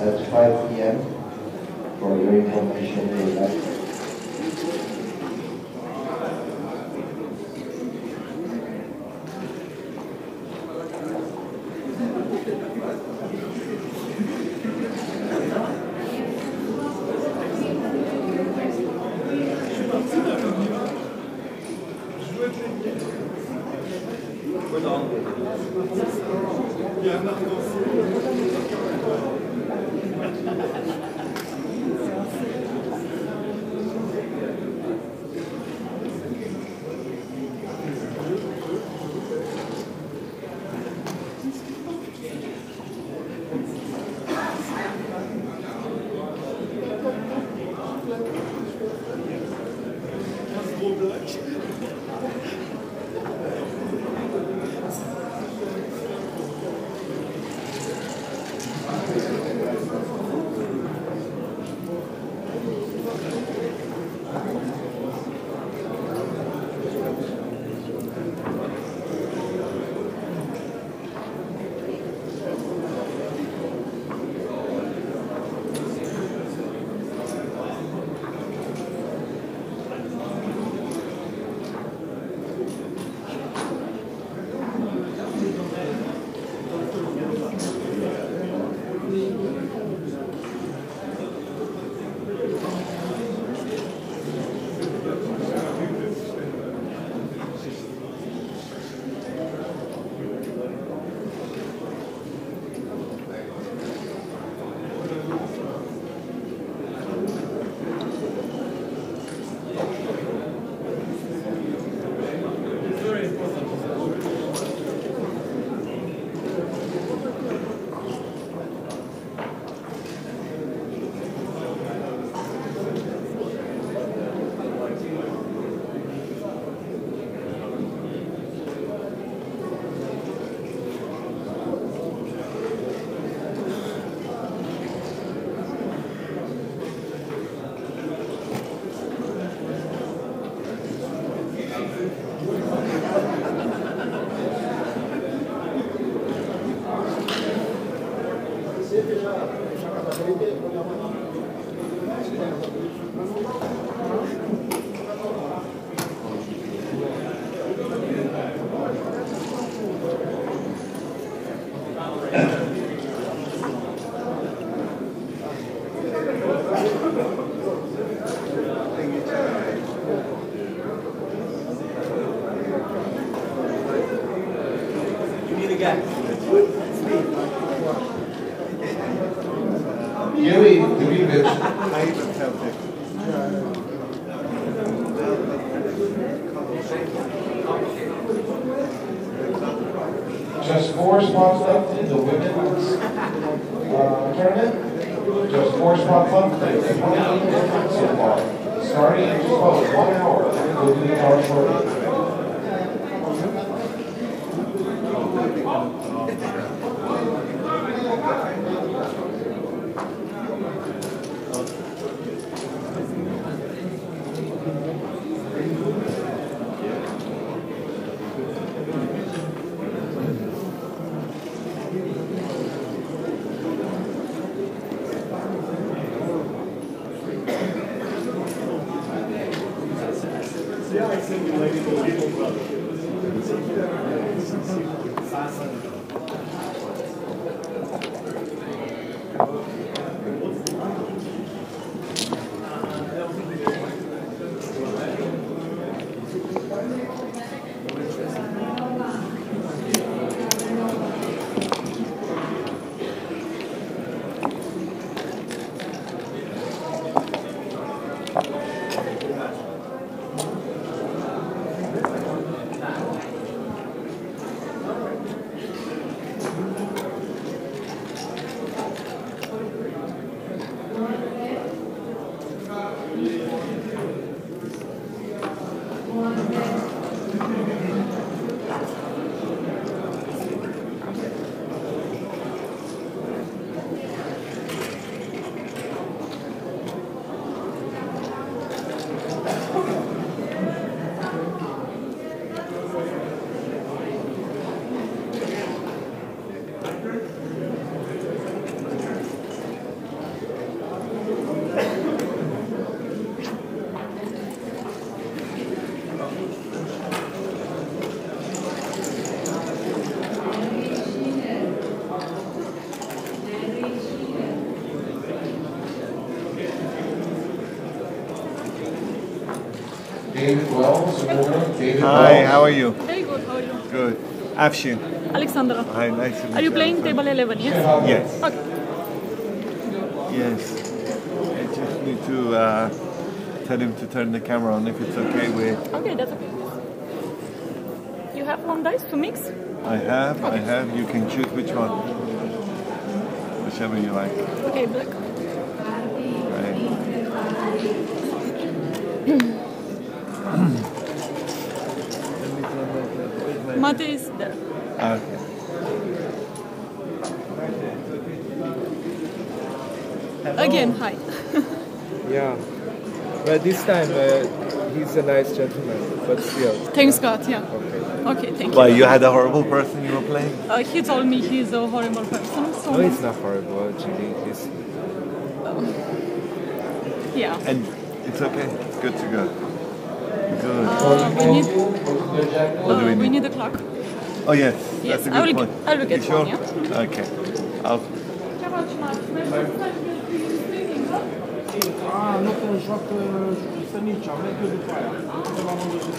at 5 p.m. for your information. Just four spots left in the women's uh, tournament. Just four spots left. There's 28 entrants so far. Starting in just about one hour. We'll do the shortly. Hi, how are you? Very good, how are you? Good. Afshin. Alexandra. Hi, nice to meet you. Are you playing table 11, yes? Yes. Okay. Yes. I just need to uh, tell him to turn the camera on if it's okay with. Okay, that's okay. You have one dice to mix? I have, I have. You can choose which one. Whichever you like. Okay, black. Right. Again, hi. Yeah. But this time uh, he's a nice gentleman, but still. Thanks God, yeah. Okay. Okay, thank you. Well, you had a horrible person you were playing? Uh, he told me he's a horrible person, so No, it's not horrible, actually. It's, yeah. And it's okay. Good to go. Good. Uh, we need What do we uh, we need? need a clock. Oh, yes. Yes, That's a I good will point. I will get you sure? one, yeah. Okay. I'll, A, nu că joacă Sănicea, merge după aia. De la Moldova.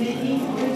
Ele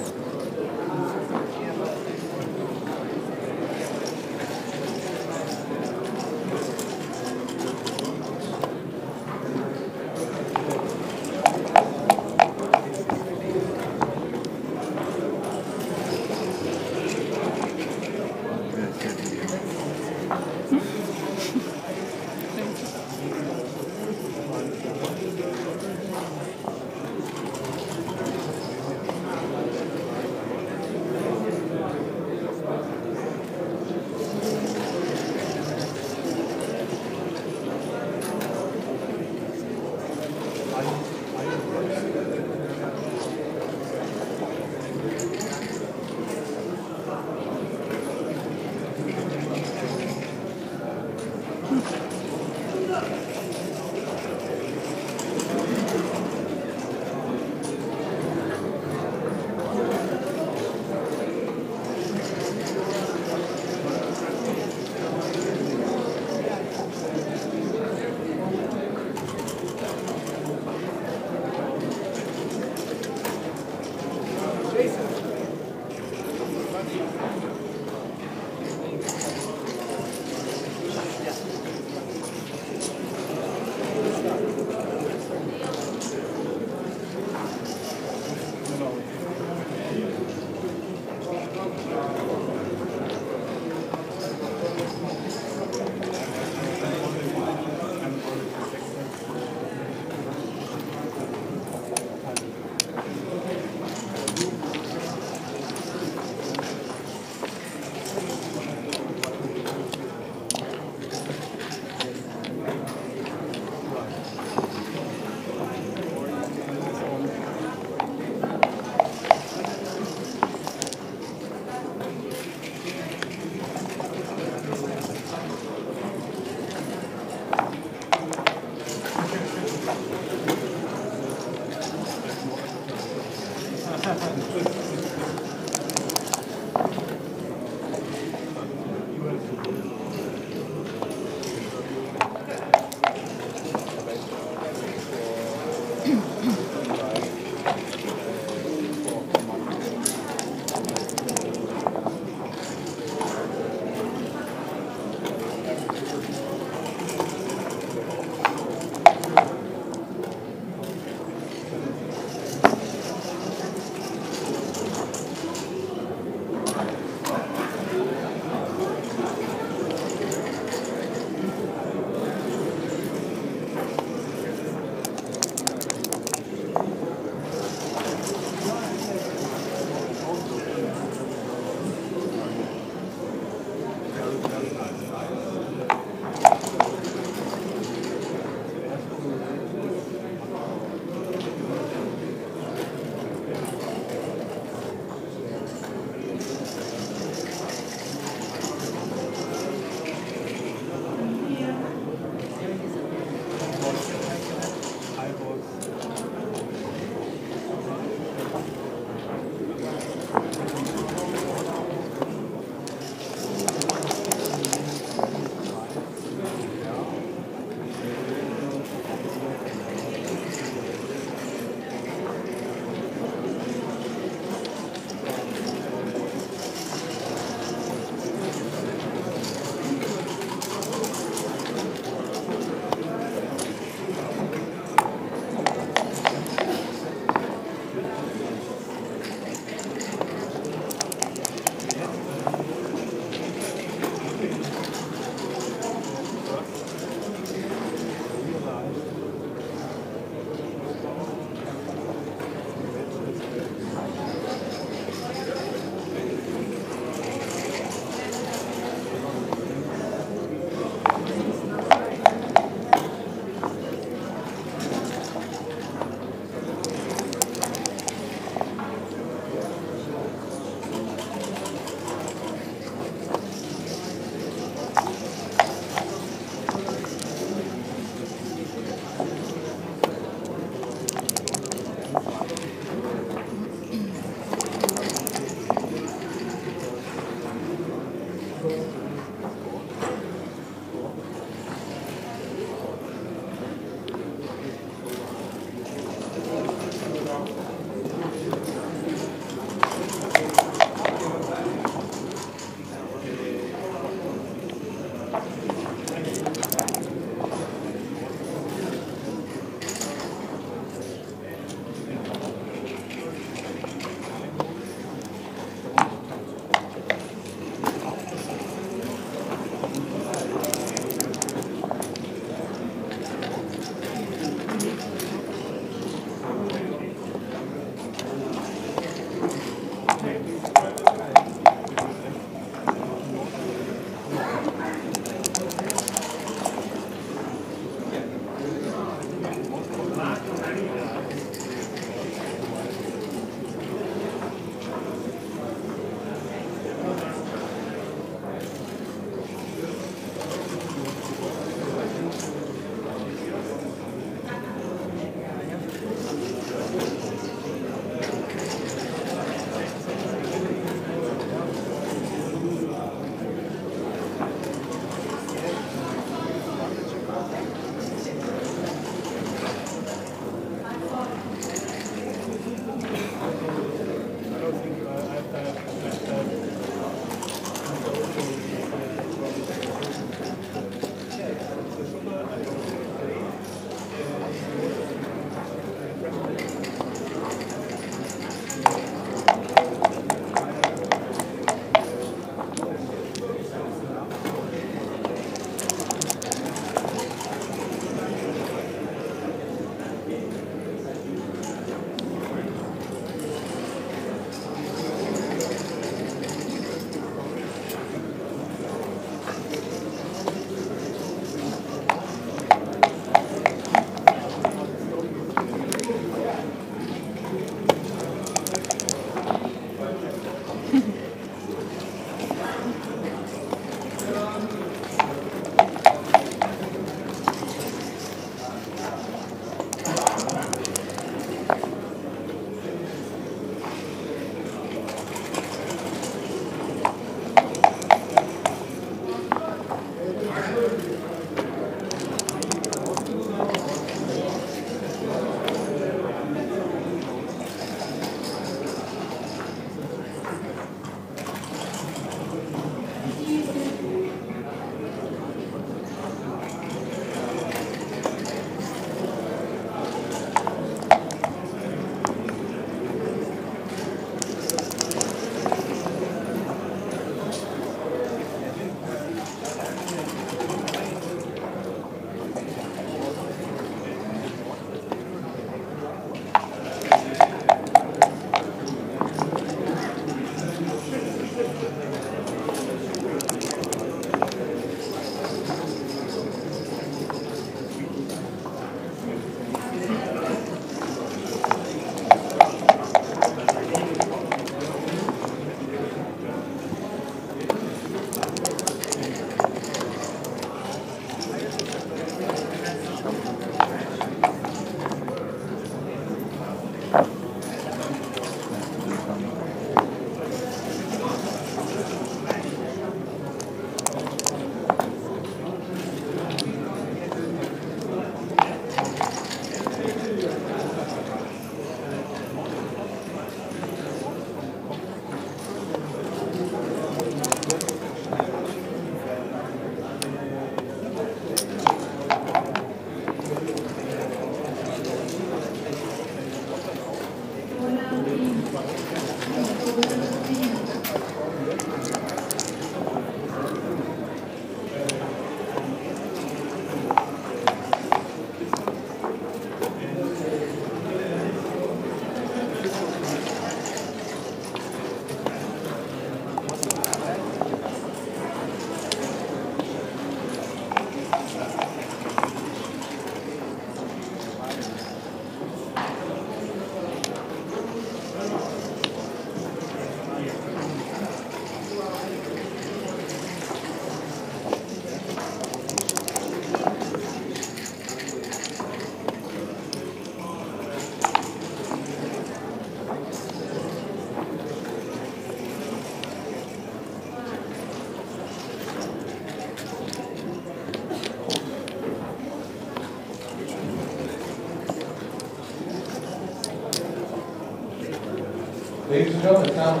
gentlemen,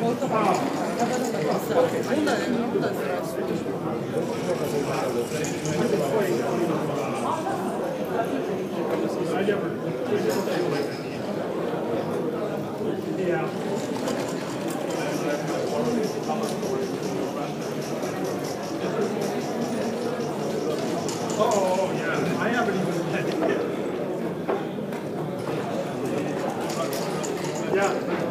Volta para lá. Não dá, né? Não dá esse assunto. Olha, Yeah.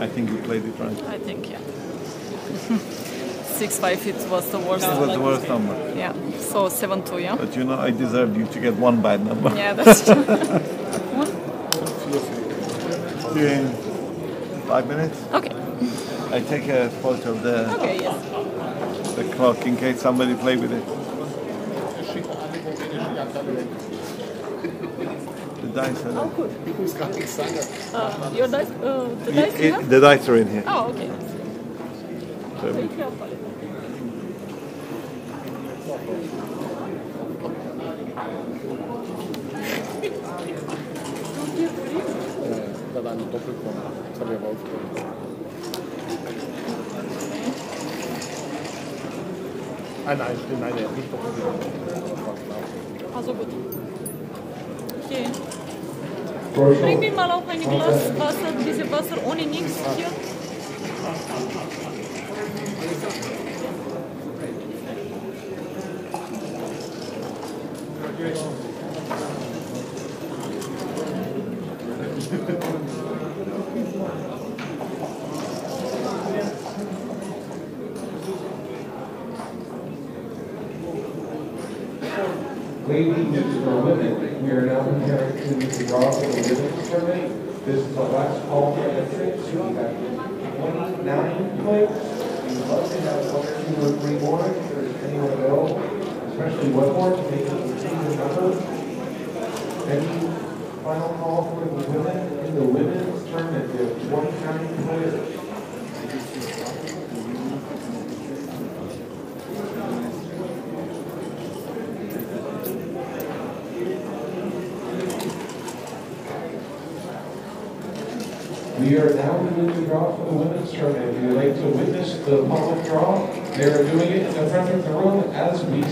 I think you played it right. I think, yeah. Six five. It was the worst. It was the worst number. Yeah. So seven two. Yeah. But you know, I deserved you to get one bad number. Yeah, that's true. See you in five minutes. okay. I take a photo of the, Okay. Yes. the clock in case somebody play with it. The dice are Oh, good. Uh, your dice. Uh, the there. dice you It- have? the dice are in here. Oh, okay. So Thank you. Apollo. Da waren die Doppelpunkt. Das habe ich aber aufgehört. Ah nein, stimmt, nein, nicht Doppelpunkt. Das war. Also gut. Bring mir mal auch ein Glas Wasser, diese Wasser ohne nichts hier. Ladies for women, we are now preparing to withdraw We are now going to draw for the women's tournament. If you'd like to witness the public draw, they are doing it in the front of the room as we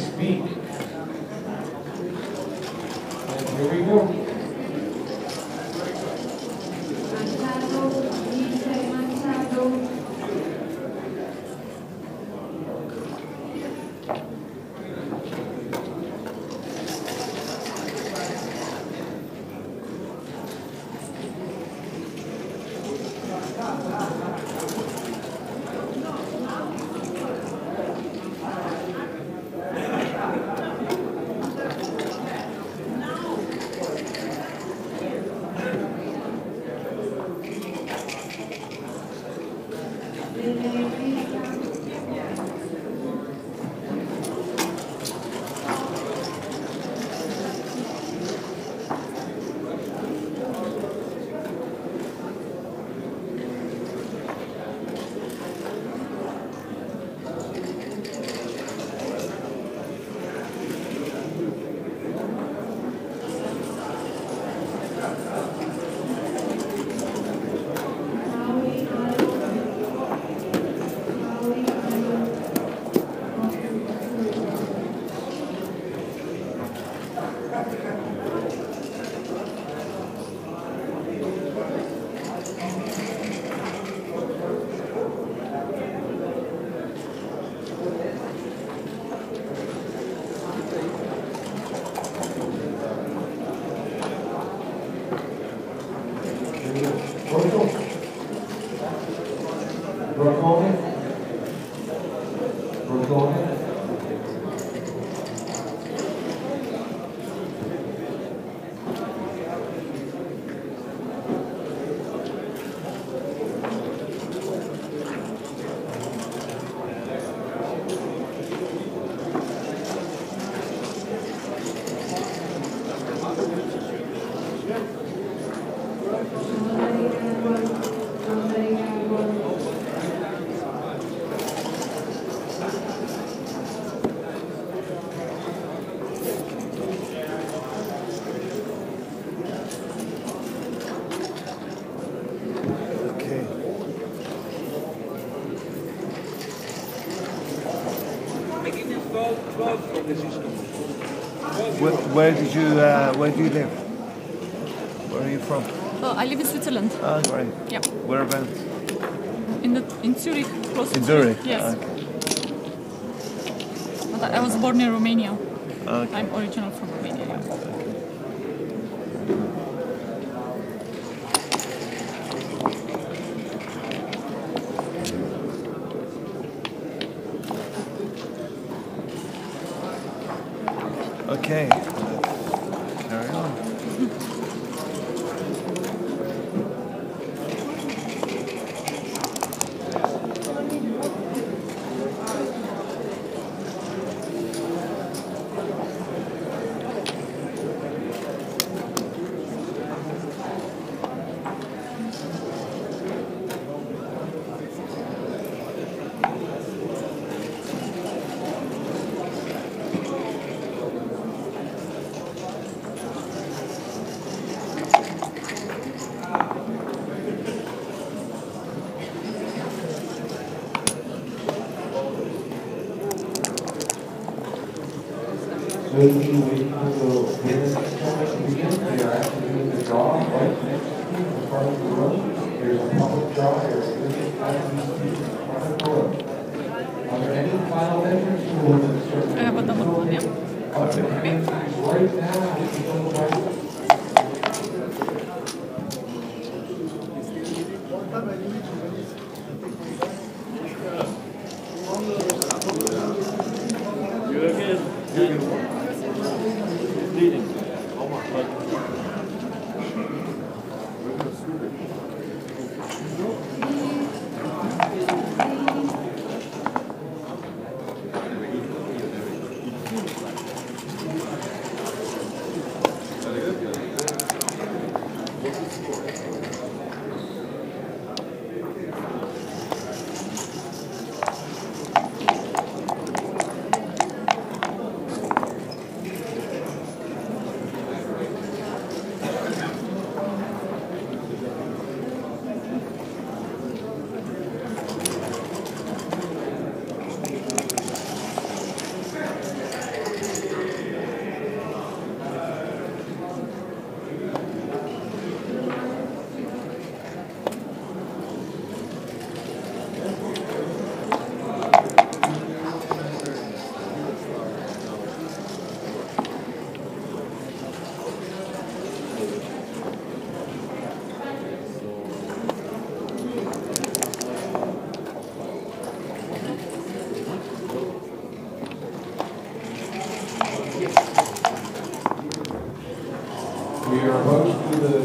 Where, did you uh, where do you live? Where are you from? Uh, I live in Switzerland. Ah, great. Yeah. Whereabouts? In the in Zurich, close to In Zurich. Yes. Okay. But I I was born in Romania. Okay. I'm original from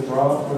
to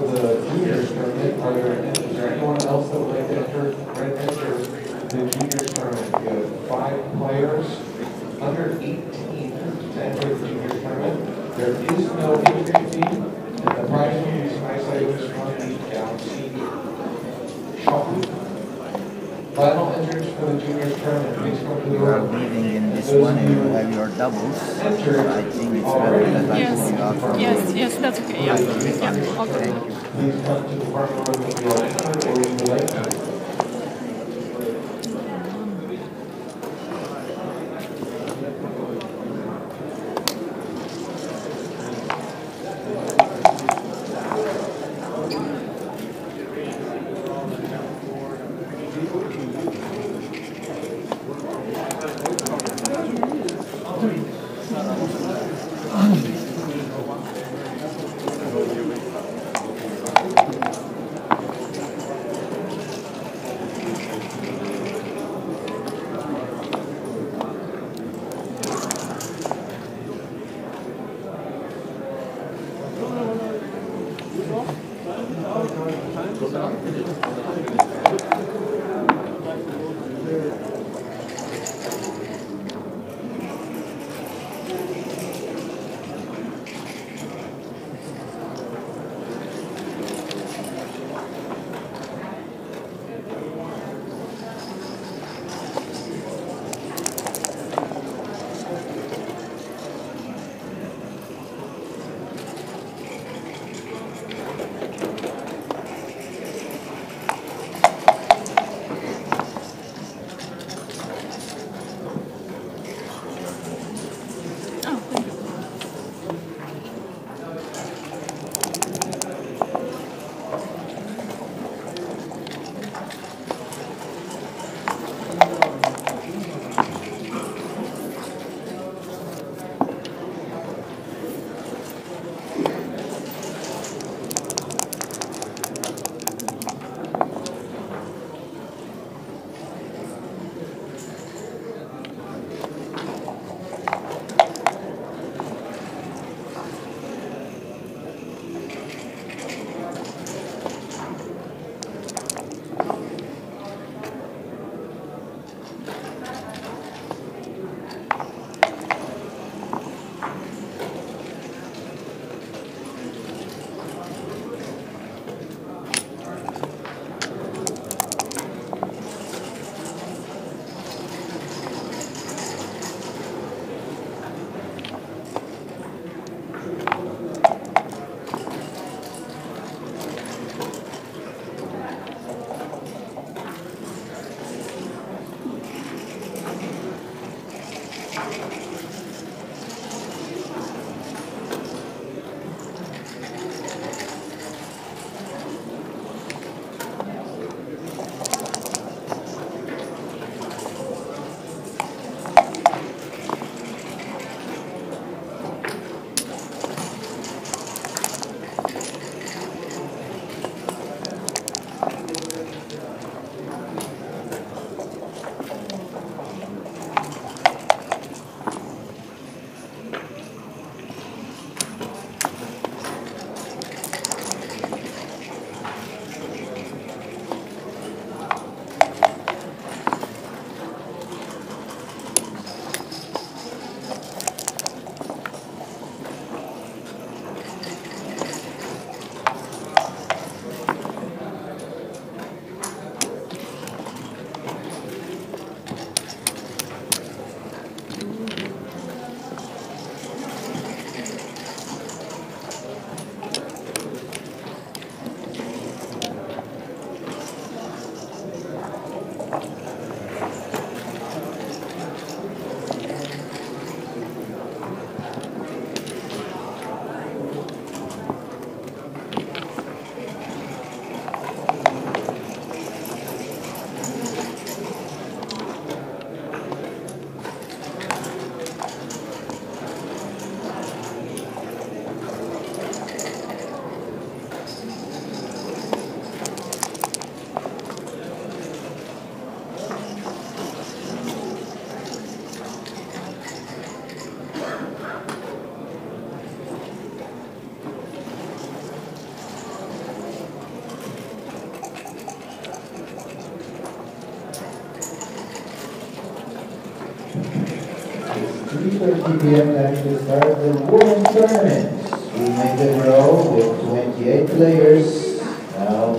3:30 p.m. time to start the women's tournament. We make the draw with 28 players. Now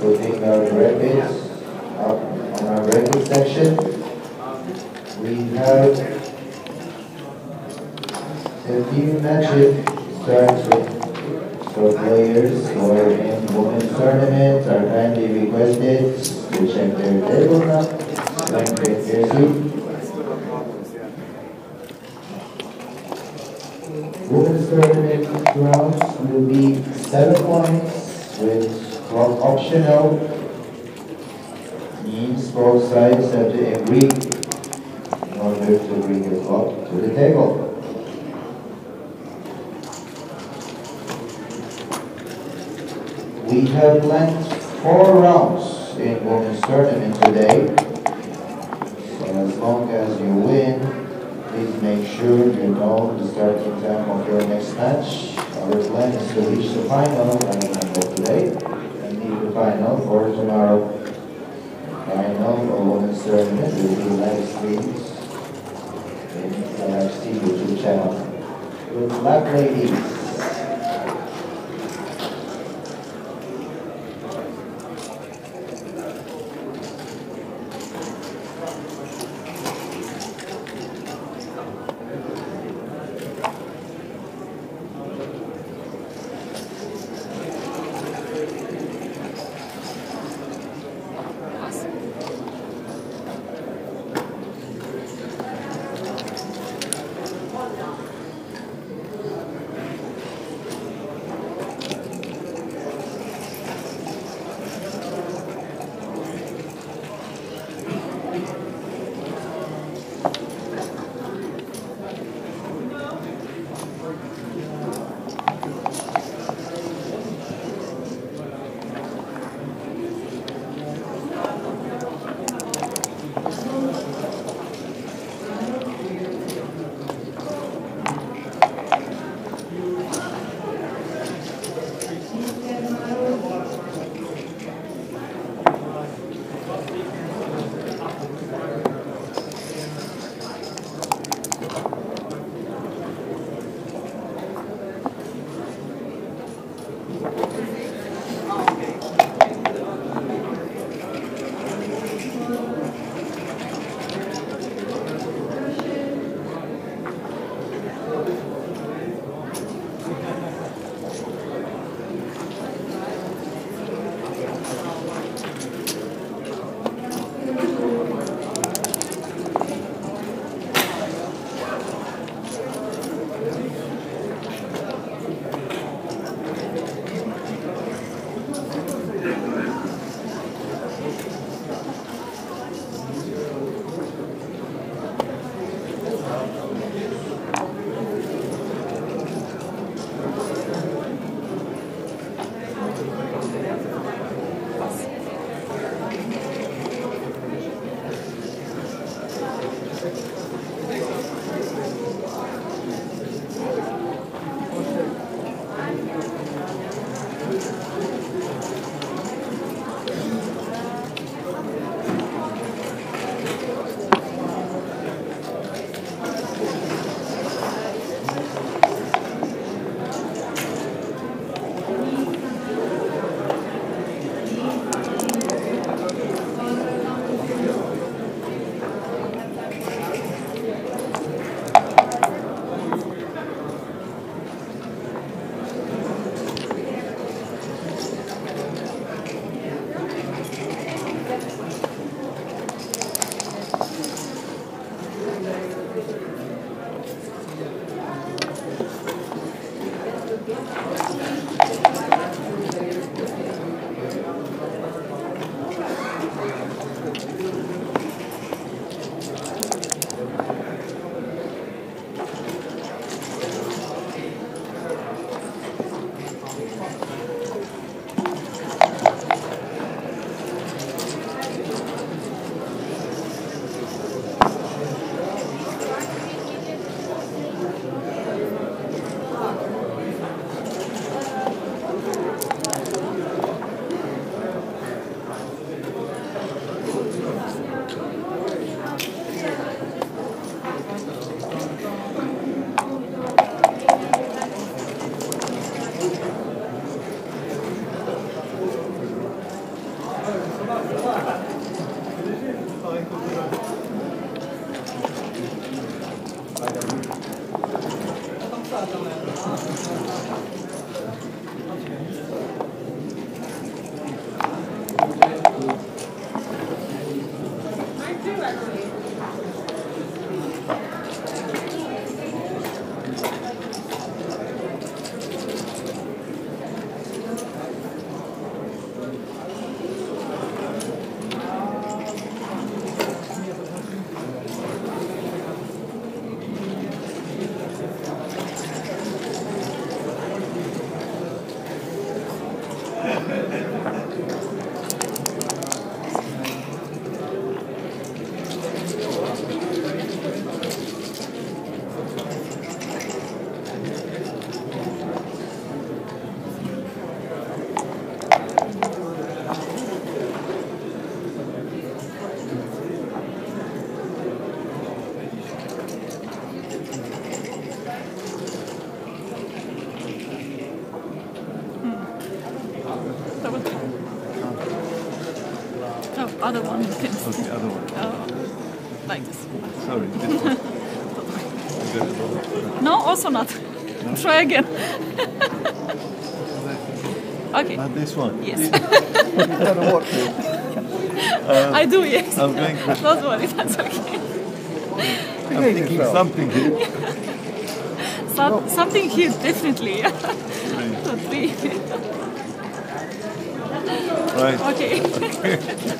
putting our brackets up on our bracket section. We have the team matchup starts with for players who are in women's tournament are kindly requested to check their table now, like their seat. Women's tournament rounds will be seven points with clock optional. Try again. okay. Not this one. Yes. You don't know what to. I do, yes. I'm going for- Don't worry, that's okay. I'm thinking something here. Some, something here, definitely. Right. Two, three. Right. Okay.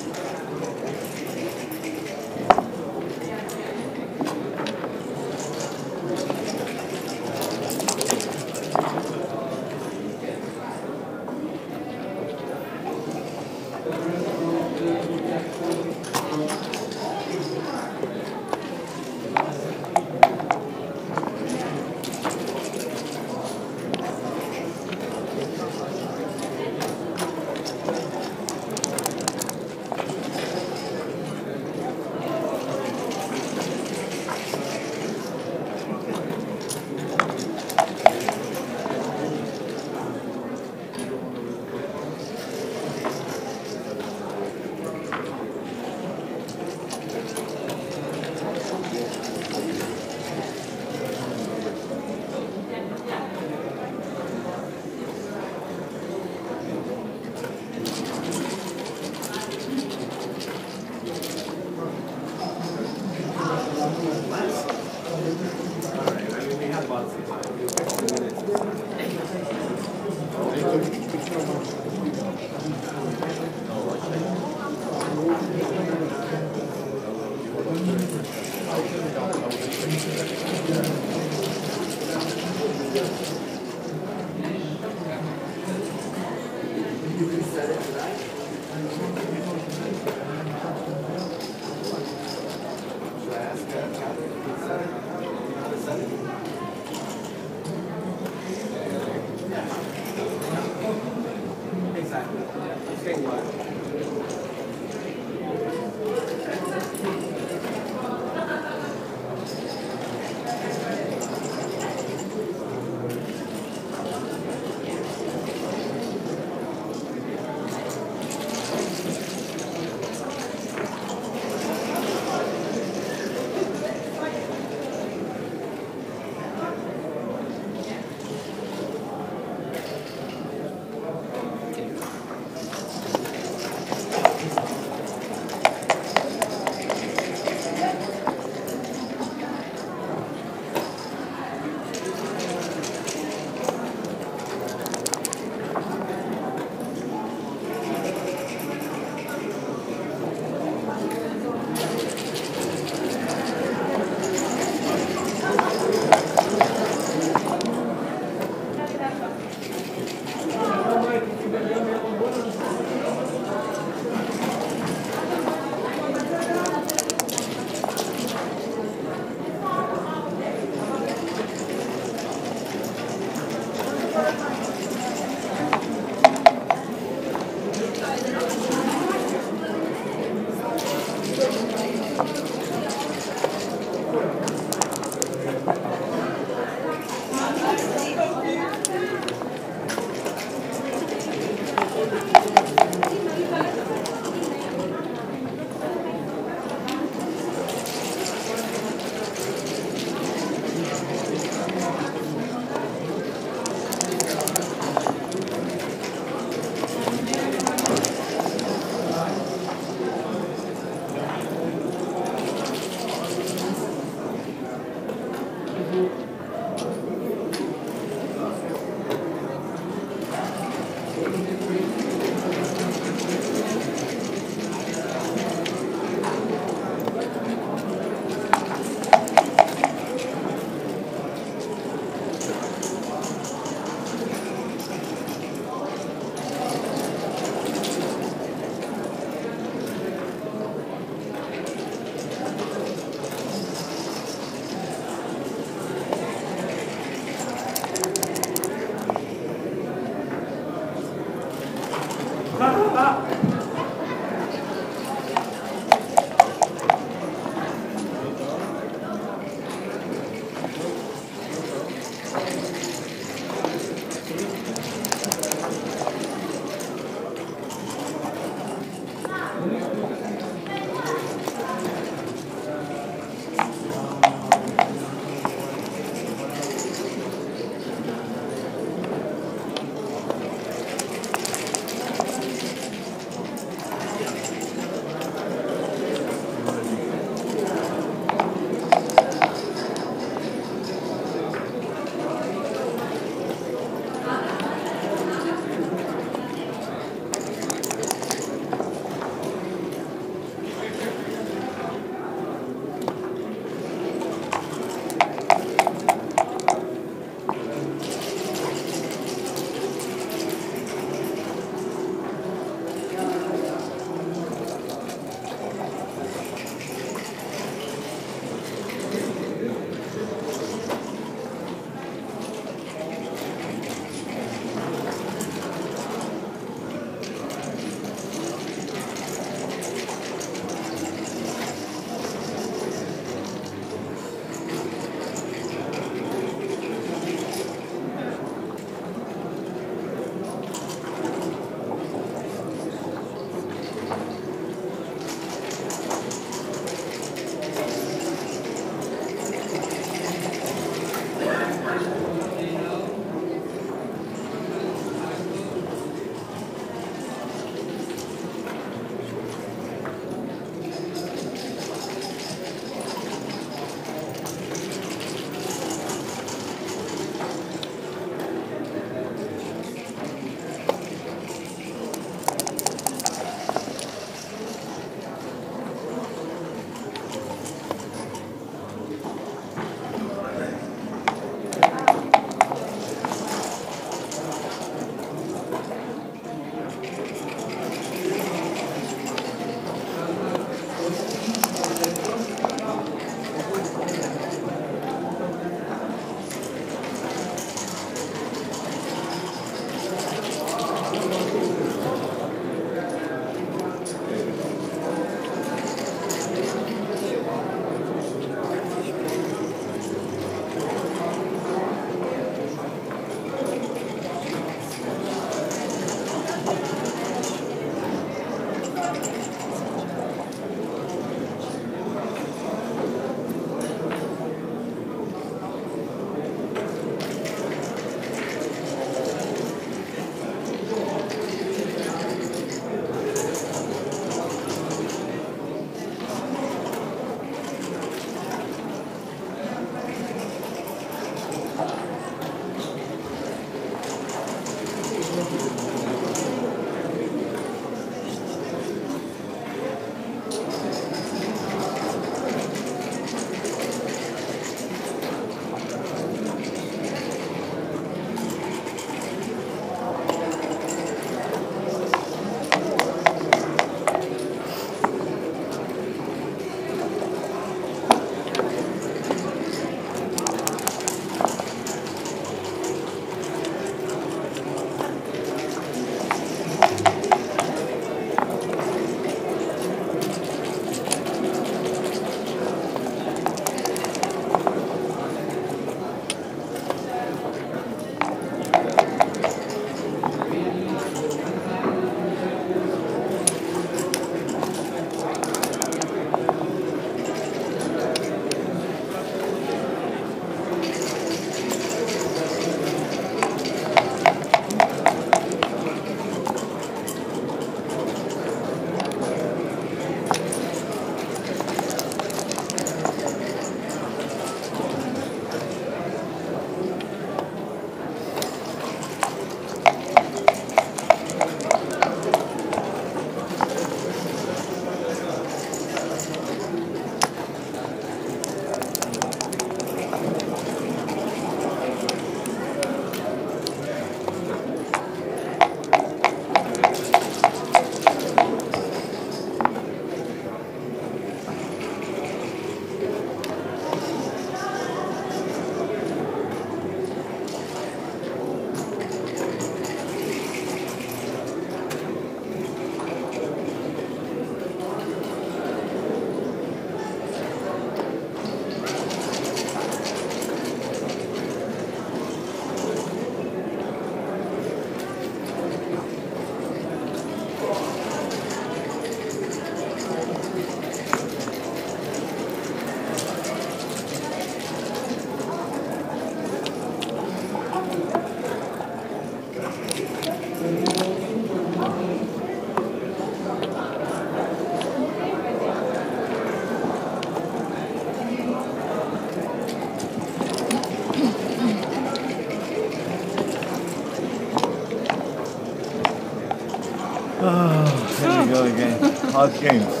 Again. Hot games.